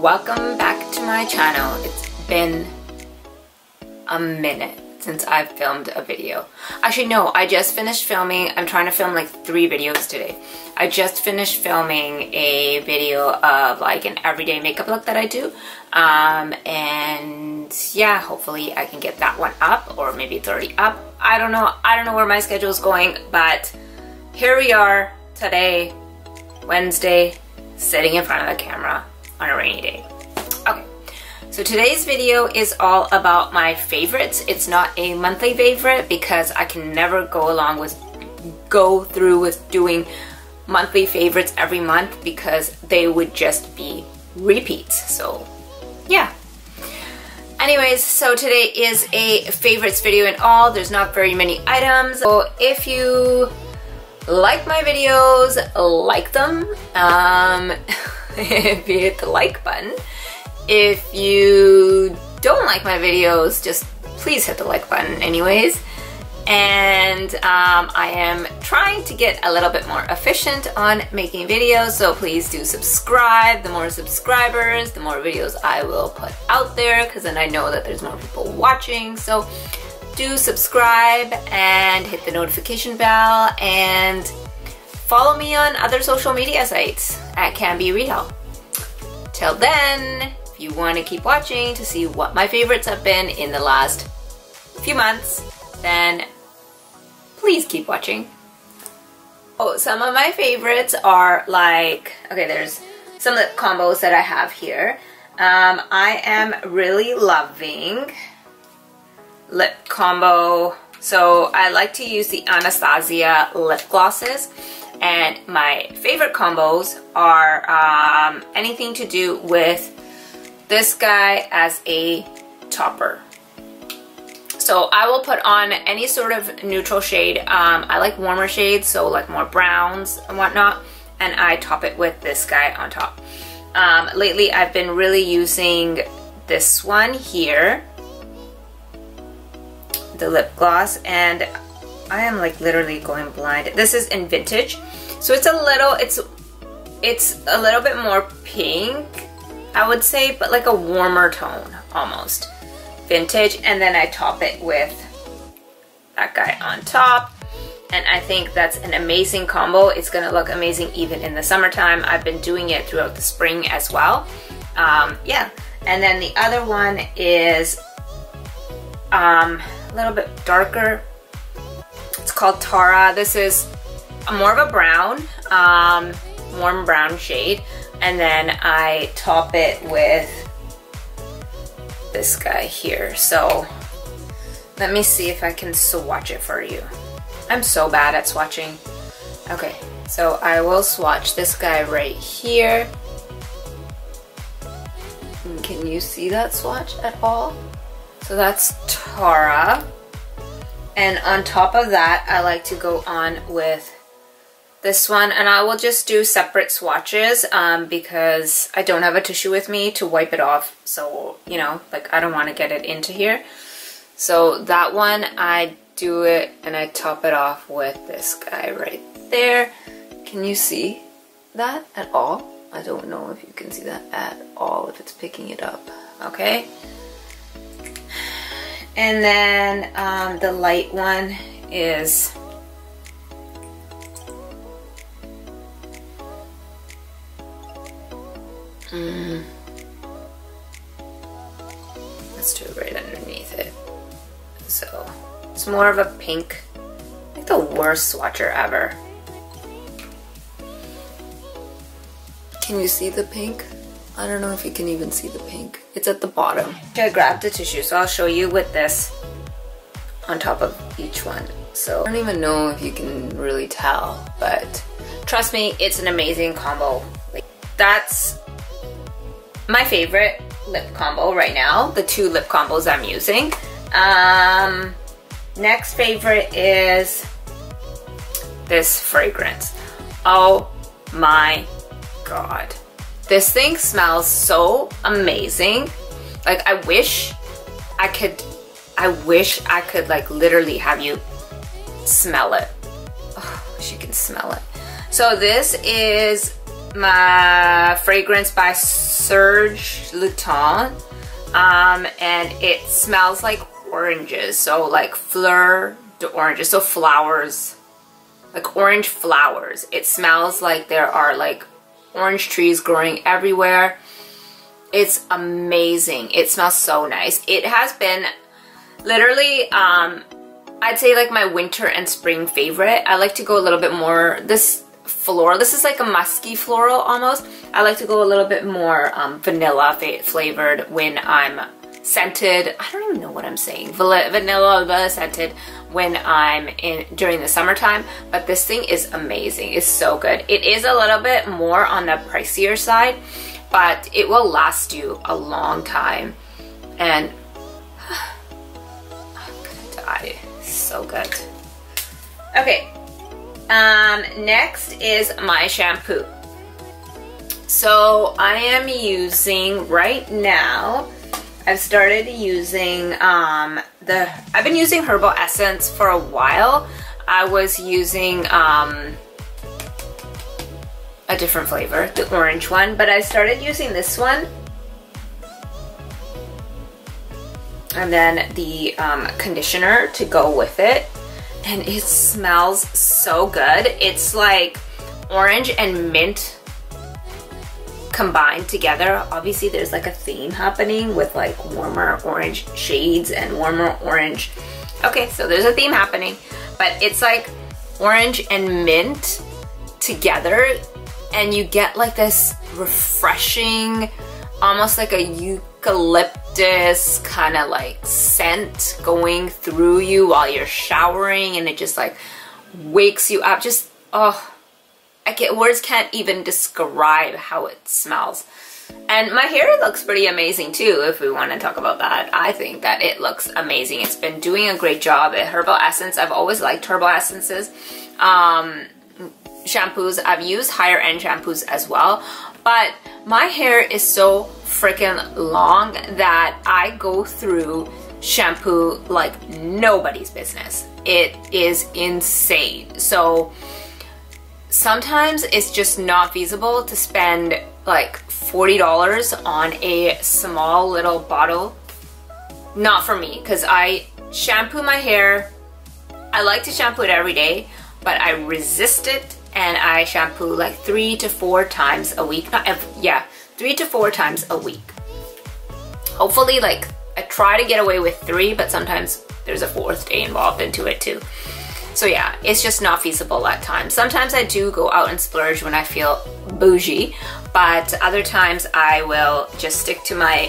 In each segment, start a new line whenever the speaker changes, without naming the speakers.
welcome back to my channel. It's been a minute since I've filmed a video. Actually, no, I just finished filming. I'm trying to film like three videos today. I just finished filming a video of like an everyday makeup look that I do. Um, and yeah, hopefully I can get that one up or maybe it's already up. I don't know. I don't know where my schedule is going, but here we are today, Wednesday, sitting in front of the camera on a rainy day. Okay, so today's video is all about my favorites. It's not a monthly favorite because I can never go along with, go through with doing monthly favorites every month because they would just be repeats. So yeah. Anyways, so today is a favorites video and all. There's not very many items. So if you like my videos, like them. Um, if you hit the like button. If you don't like my videos, just please hit the like button anyways. And um, I am trying to get a little bit more efficient on making videos, so please do subscribe. The more subscribers, the more videos I will put out there, because then I know that there's more people watching. So do subscribe and hit the notification bell and follow me on other social media sites at Kambreehal. Till then, if you want to keep watching to see what my favorites have been in the last few months, then please keep watching. Oh, some of my favorites are like, okay, there's some of the combos that I have here. Um, I am really loving lip combo. So I like to use the Anastasia lip glosses. And my favorite combos are um, anything to do with this guy as a topper. So I will put on any sort of neutral shade. Um, I like warmer shades, so like more browns and whatnot. And I top it with this guy on top. Um, lately I've been really using this one here. The lip gloss. And I am like literally going blind. This is in Vintage. So it's a little, it's, it's a little bit more pink, I would say, but like a warmer tone almost. Vintage, and then I top it with that guy on top. And I think that's an amazing combo. It's gonna look amazing even in the summertime. I've been doing it throughout the spring as well. Um, yeah, and then the other one is um, a little bit darker. Called Tara. This is more of a brown, um, warm brown shade. And then I top it with this guy here. So let me see if I can swatch it for you. I'm so bad at swatching. Okay, so I will swatch this guy right here. Can you see that swatch at all? So that's Tara. And on top of that, I like to go on with this one. And I will just do separate swatches um, because I don't have a tissue with me to wipe it off. So you know like I don't want to get it into here. So that one I do it and I top it off with this guy right there. Can you see that at all? I don't know if you can see that at all if it's picking it up. Okay and then um, the light one is Mm. Let's do it right underneath it. So it's more of a pink, like the worst swatcher ever. Can you see the pink? I don't know if you can even see the pink. It's at the bottom. I grabbed the tissue, so I'll show you with this on top of each one. So I don't even know if you can really tell, but trust me, it's an amazing combo. Like, that's my favorite lip combo right now, the two lip combos I'm using. Um, next favorite is this fragrance. Oh my god. This thing smells so amazing. Like I wish I could, I wish I could like literally have you smell it. Oh, you can smell it. So this is my fragrance by Serge Lutens. Um, and it smells like oranges. So like fleur de oranges, so flowers, like orange flowers. It smells like there are like orange trees growing everywhere. It's amazing. It smells so nice. It has been literally, um, I'd say like my winter and spring favorite. I like to go a little bit more, this floral, this is like a musky floral almost. I like to go a little bit more um, vanilla flavored when I'm scented. I don't even know what I'm saying. Vanilla scented when I'm in during the summertime, but this thing is amazing. It's so good. It is a little bit more on the pricier side, but it will last you a long time. And I'm gonna die. So good. Okay. Um, next is my shampoo. So I am using right now I've started using um, the, I've been using Herbal Essence for a while. I was using um, a different flavor, the orange one, but I started using this one. And then the um, conditioner to go with it. And it smells so good. It's like orange and mint combined together. Obviously there's like a theme happening with like warmer orange shades and warmer orange. Okay, so there's a theme happening, but it's like orange and mint together and you get like this refreshing, almost like a eucalyptus kind of like scent going through you while you're showering and it just like wakes you up. Just, oh, I get words can't even describe how it smells. And my hair looks pretty amazing too, if we want to talk about that. I think that it looks amazing. It's been doing a great job at Herbal Essence. I've always liked Herbal Essences. Um, shampoos, I've used higher end shampoos as well. But my hair is so freaking long that I go through shampoo like nobody's business. It is insane. So sometimes it's just not feasible to spend like $40 on a small little bottle. Not for me, because I shampoo my hair. I like to shampoo it every day, but I resist it and I shampoo like three to four times a week. Not every, yeah, three to four times a week. Hopefully, like, I try to get away with three, but sometimes there's a fourth day involved into it too. So yeah, it's just not feasible at times. Sometimes I do go out and splurge when I feel bougie, but other times I will just stick to my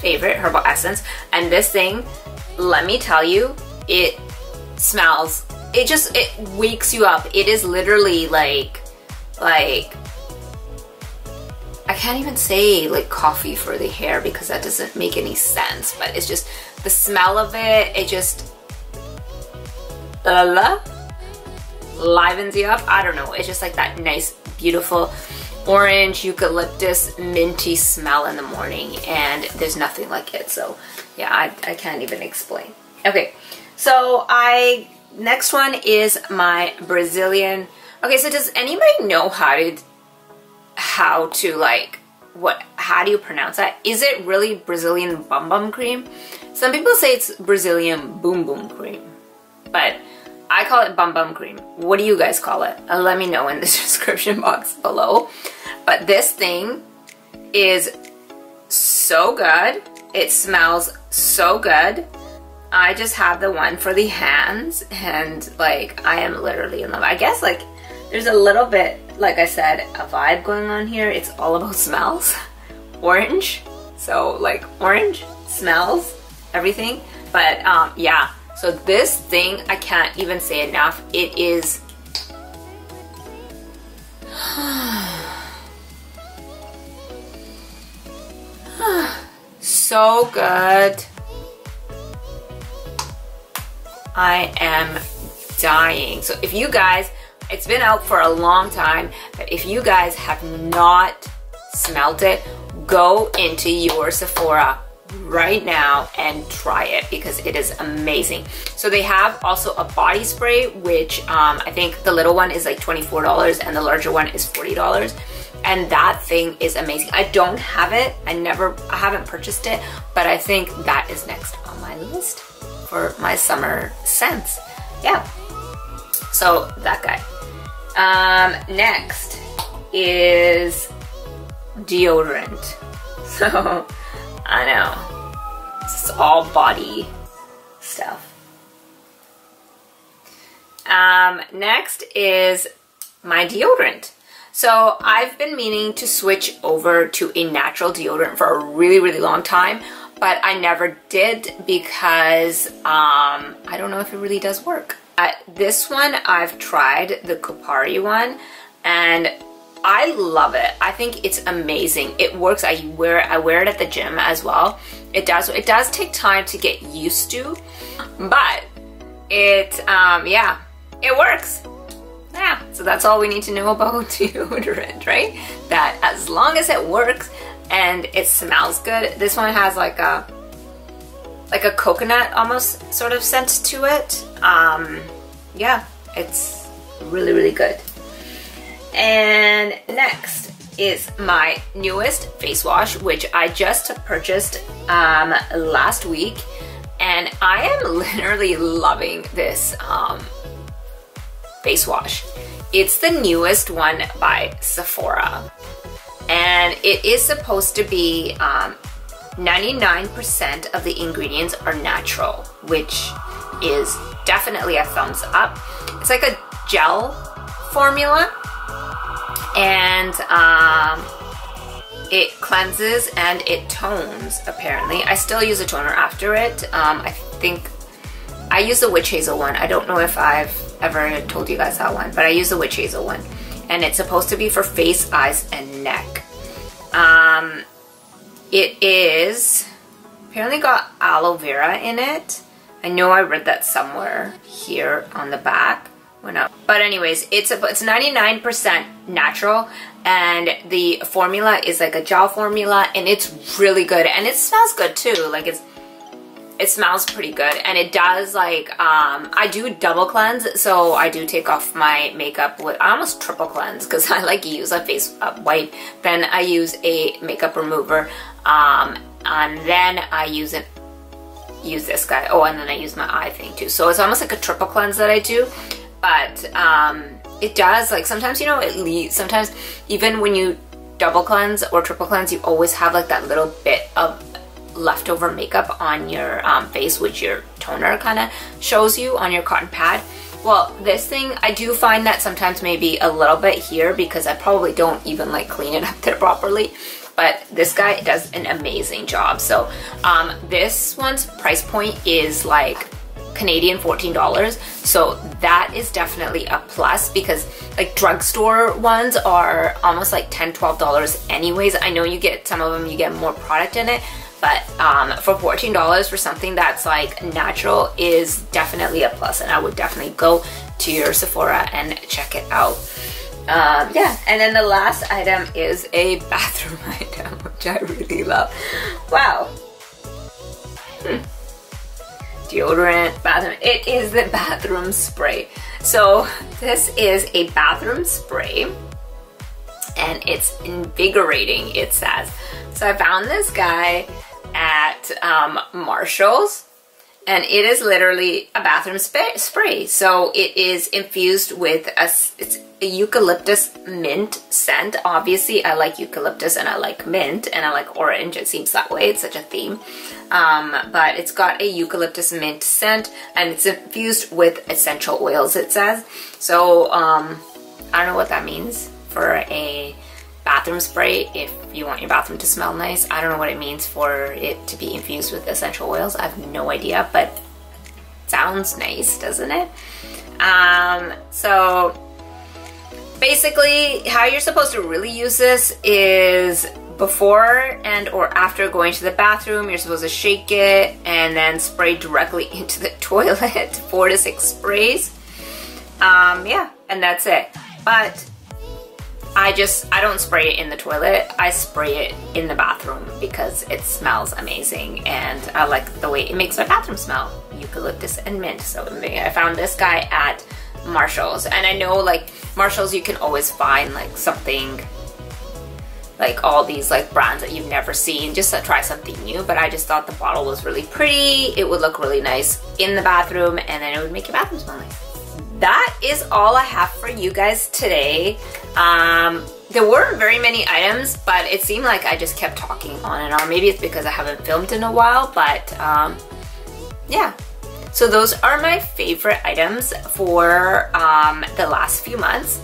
favorite herbal essence. And this thing, let me tell you, it smells, it just, it wakes you up. It is literally like, like, I can't even say like coffee for the hair because that doesn't make any sense, but it's just the smell of it, it just, la la livens you up. I don't know. It's just like that nice, beautiful orange eucalyptus minty smell in the morning and there's nothing like it. So yeah, I, I can't even explain. Okay, so I, next one is my Brazilian. Okay, so does anybody know how to, how to like, what, how do you pronounce that? Is it really Brazilian bum bum cream? Some people say it's Brazilian boom boom cream, but I call it bum bum cream. What do you guys call it? Uh, let me know in the description box below. But this thing is so good. It smells so good. I just have the one for the hands and like I am literally in love. I guess like there's a little bit, like I said, a vibe going on here. It's all about smells. orange. So like orange smells, everything. But um, yeah, so this thing, I can't even say enough. It is so good. I am dying. So if you guys, it's been out for a long time, but if you guys have not smelt it, go into your Sephora right now and try it because it is amazing. So they have also a body spray, which um, I think the little one is like $24 and the larger one is $40. and that thing is amazing. I don't have it. I never, I haven't purchased it, but I think that is next on my list for my summer scents. Yeah. So that guy. Um, next is deodorant. So I know. It's all body stuff. Um, next is my deodorant. So I've been meaning to switch over to a natural deodorant for a really, really long time, but I never did because um, I don't know if it really does work. Uh, this one I've tried, the Kopari one, and I love it. I think it's amazing. It works. I wear I wear it at the gym as well. It does it does take time to get used to, but it um yeah, it works. Yeah, so that's all we need to know about deodorant, right? That as long as it works and it smells good. This one has like a like a coconut almost sort of scent to it. Um yeah, it's really really good. And next is my newest face wash, which I just purchased um, last week. And I am literally loving this um, face wash. It's the newest one by Sephora. And it is supposed to be 99% um, of the ingredients are natural, which is definitely a thumbs up. It's like a gel formula and um, it cleanses and it tones apparently. I still use a toner after it. Um, I think I use the witch hazel one. I don't know if I've ever told you guys that one, but I use the witch hazel one. And it's supposed to be for face, eyes, and neck. Um, it is apparently got aloe vera in it. I know I read that somewhere here on the back went up. But anyways, it's a, it's 99% natural and the formula is like a gel formula and it's really good. And it smells good too. Like it's it smells pretty good. And it does like um I do double cleanse so I do take off my makeup with I almost triple cleanse because I like to use a face wipe then I use a makeup remover um and then I use an use this guy. Oh and then I use my eye thing too. So it's almost like a triple cleanse that I do but um, it does like sometimes you know it leaves sometimes even when you double cleanse or triple cleanse you always have like that little bit of leftover makeup on your um, face which your toner kind of shows you on your cotton pad. Well this thing I do find that sometimes maybe a little bit here because I probably don't even like clean it up there properly but this guy does an amazing job. So um, this one's price point is like Canadian $14. So that is definitely a plus because like drugstore ones are almost like $10, $12 anyways. I know you get some of them, you get more product in it, but um, for $14 for something that's like natural is definitely a plus and I would definitely go to your Sephora and check it out. Um, yeah, and then the last item is a bathroom item, which I really love. Wow. Hmm deodorant, bathroom. It is the bathroom spray. So this is a bathroom spray and it's invigorating, it says. So I found this guy at um, Marshall's and it is literally a bathroom spray. So it is infused with a, it's a eucalyptus mint scent. Obviously, I like eucalyptus and I like mint and I like orange. It seems that way. It's such a theme. Um, but it's got a eucalyptus mint scent and it's infused with essential oils, it says. So um, I don't know what that means for a bathroom spray if you want your bathroom to smell nice. I don't know what it means for it to be infused with essential oils. I have no idea, but sounds nice, doesn't it? Um, so basically how you're supposed to really use this is before and or after going to the bathroom you're supposed to shake it and then spray directly into the toilet four to six sprays um, yeah and that's it but I just I don't spray it in the toilet. I spray it in the bathroom because it smells amazing and I like the way it makes my bathroom smell. Eucalyptus and mint. So I found this guy at Marshalls. And I know like Marshalls you can always find like something like all these like brands that you've never seen just to try something new. But I just thought the bottle was really pretty. It would look really nice in the bathroom and then it would make your bathroom smell nice that is all I have for you guys today. Um, there weren't very many items but it seemed like I just kept talking on and on. Maybe it's because I haven't filmed in a while but um, yeah. So those are my favorite items for um, the last few months.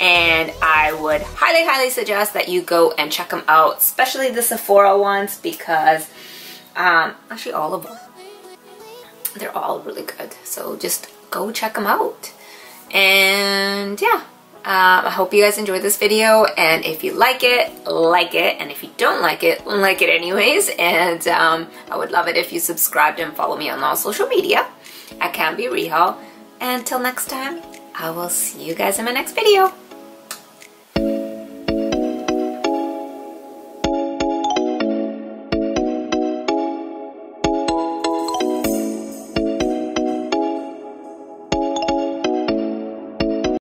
And I would highly, highly suggest that you go and check them out, especially the Sephora ones because, um, actually all of them, they're all really good. So just go check them out. And yeah, um, I hope you guys enjoyed this video and if you like it, like it and if you don't like it, like it anyways and um, I would love it if you subscribed and follow me on all social media at Can Be. And until next time, I will see you guys in my next video.